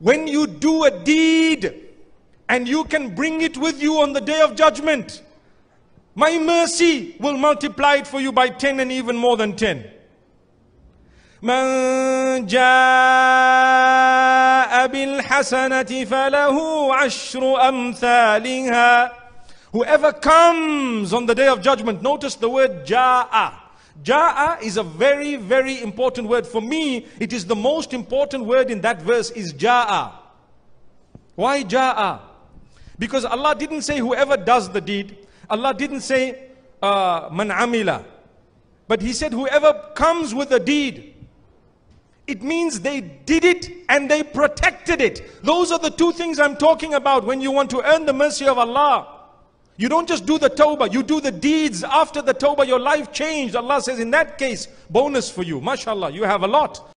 When you do a deed and you can bring it with you on the day of judgment, my mercy will multiply it for you by 10 and even more than 10. من جاء بالحسنة فله عشر أمثالها Whoever comes on the day of judgment, notice the word ja'a. Ja'a is a very, very important word. For me, it is the most important word in that verse is ja'a. Why ja'a? Because Allah didn't say whoever does the deed. Allah didn't say uh, man amila. But He said whoever comes with a deed. It means they did it and they protected it. Those are the two things I'm talking about when you want to earn the mercy of Allah. You don't just do the tawbah, you do the deeds after the tawbah, your life changed. Allah says, in that case, bonus for you. MashaAllah, you have a lot.